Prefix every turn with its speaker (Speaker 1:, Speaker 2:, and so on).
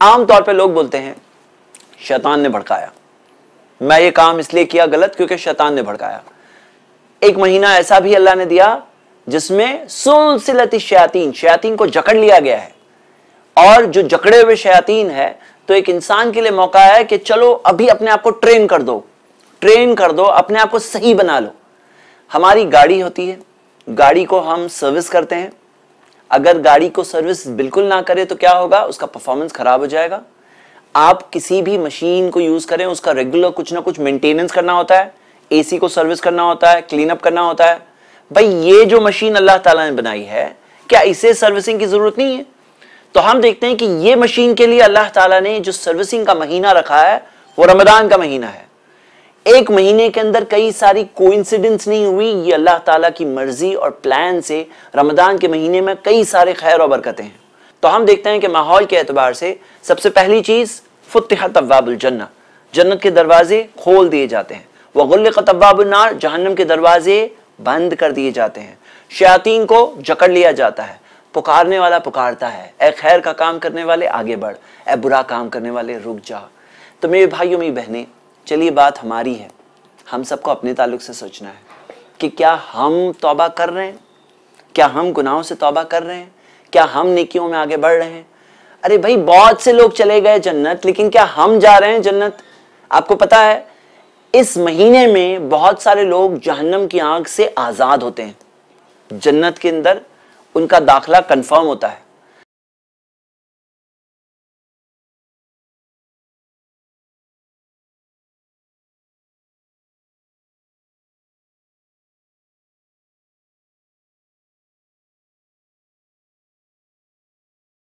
Speaker 1: आमतौर पे लोग बोलते हैं, शैतान ने भड़काया। मैं ये काम इसलिए किया गलत क्योंकि शैतान ने भड़काया। एक महीना ऐसा भी अल्लाह ने दिया जिसमें सुलसिलती शयातीन शयातीन को जकड़ लिया गया है। और जो जकड़े हुए शयातीन है तो एक इंसान के लिए मौका है कि चलो, अभी अपने आप को ट्रेन कर दो। ट्रेन कर दो, अपने आप को सही बना लो। हमारी गाड़ी होती है, गाड़ी को हम सर्विस करते हैं। अगर गाड़ी को सर्विस बिल्कुल ना करे तो क्या होगा? उसका परफॉर्मेंस खराब हो जाएगा। आप किसी भी मशीन को यूज़ करें, उसका रेगुलर कुछ ना कुछ मेंटेनेंस करना होता है। एसी को सर्विस करना होता है क्लीन अप करना होता है। भाई, ये जो मशीन अल्लाह ताला ने बनाई है, क्या इसे सर्विसिंग की ज़रूरत नहीं है? तो हम देखते हैं कि ये मशीन के लिए अल्लाह ताला ने जो सर्विसिंग का महीना रखा है, वो रमदान का महीना है। एक महीने के अंदर कई सारी कोइंसिडेंस नहीं हुई। ये अल्लाह ताला की मर्ज़ी और प्लान से रमदान के महीने में कई सारे खैर और बरकतें हैं। तो हम देखते हैं कि माहौल के एतबार से सबसे पहली चीज़ फुतहत अव्वाबुल जन्ना जन्नत के दरवाजे खोल दिए जाते हैं। वगुल्लत अव्वाबुन्नार जहन्नम के दरवाजे बंद कर दिए जाते हैं। शयातीन को जकड़ लिया जाता है। पुकारने वाला पुकारता है। ए खैर का काम करने वाले आगे बढ़, ए बुरा काम करने वाले रुक जा। तो मेरे भाइयों, मेरी बहनें चलिए बात हमारी है। हम सबको अपने ताल्लुक से सोचना है कि क्या हम तौबा कर रहे हैं? क्या हम गुनाहों से तौबा कर रहे हैं? क्या हम नेकियों में आगे बढ़ रहे हैं? अरे भाई, बहुत से लोग चले गए जन्नत, लेकिन क्या हम जा रहे हैं जन्नत? आपको पता है, इस महीने में बहुत सारे लोग जहन्नम की आँख से आज़ाद होते हैं। जन्नत के अंदर उनका दाखला कंफर्म होता है।